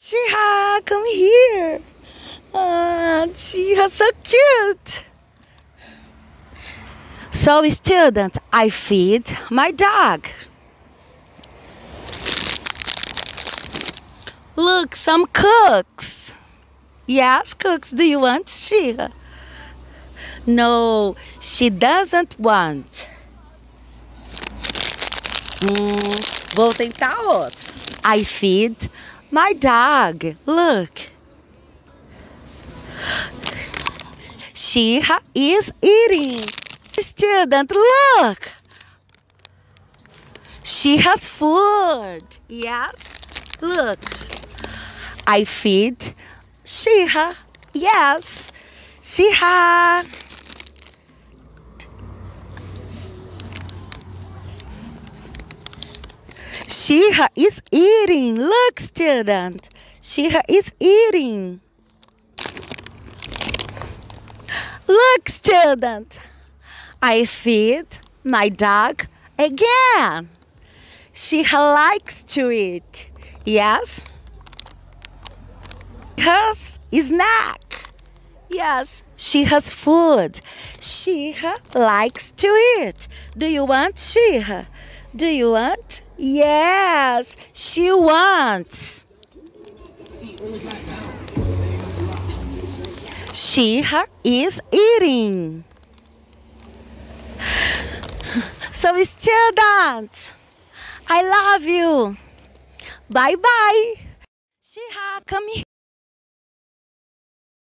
Chiha, come here. Ah, Chiha, so cute. So, student, I feed my dog. Look, some cooks. Yes, cooks. Do you want, Chiha? No, she doesn't want. Hum, vou tentar outra. I feed my dog. Look. She is eating. Student, look. She has food. Yes. Look. I feed Shiha. Yes. Shiha. Shiha is eating. Look, student. Shiha is eating. Look, student. I feed my dog again. Shiha likes to eat. Yes. Has snack. Yes, she has food. She likes to eat. Do you want she? Do you want? Yes, she wants. She is eating. So, students, I love you. Bye bye. Shiha, come here.